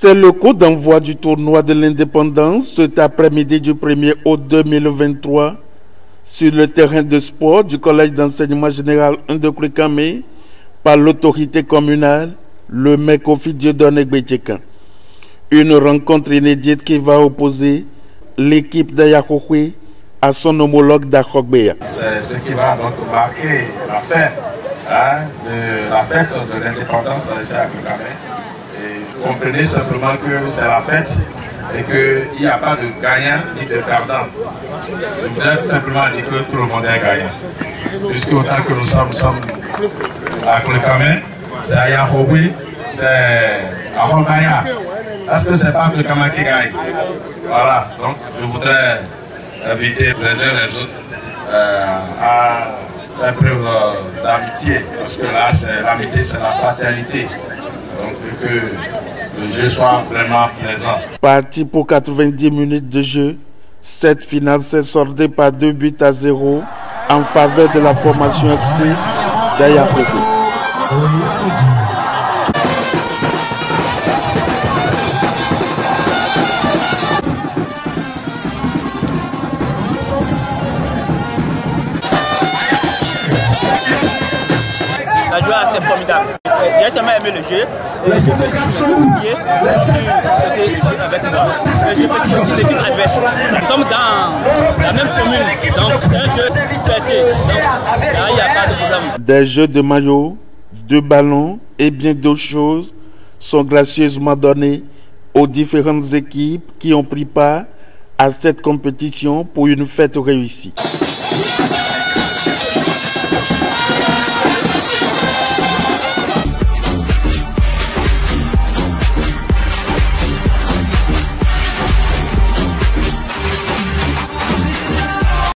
C'est le coup d'envoi du tournoi de l'indépendance cet après-midi du 1er août 2023 sur le terrain de sport du Collège d'enseignement général de par l'autorité communale, le MECOFI Dieudonné. Une rencontre inédite qui va opposer l'équipe d'Ayakokwe à son homologue d'Akhokbeya. C'est ce qui va donc marquer la fin hein, de la fête de l'indépendance de à comprenez simplement que c'est la fête et qu'il n'y a pas de gagnant ni de perdant. Je voudrais simplement dire que tout le monde est gagnant. Puisque autant que nous sommes, sommes à Kulkame, c'est à Yahoui, c'est à Holgaya. Est-ce que c'est pas Kulkame qui gagne? Voilà, donc je voudrais inviter les uns les autres euh, à faire preuve euh, d'amitié, parce que là, l'amitié, c'est la fraternité. Donc que le jeu soit vraiment plaisant. Parti pour 90 minutes de jeu, cette finale s'est soldée par 2 buts à 0 en faveur de la formation FC d'Ayakoto. La joie c'est formidable. J'ai tellement aimé le jeu et je me suis oublié de faisait le jeu avec moi. Et je me aussi l'équipe adverse. Nous sommes dans la même commune, donc c'est un jeu fêté. Donc il n'y a pas de problème. Des jeux de maillot, de ballons et bien d'autres choses sont gracieusement donnés aux différentes équipes qui ont pris part à cette compétition pour une fête réussie.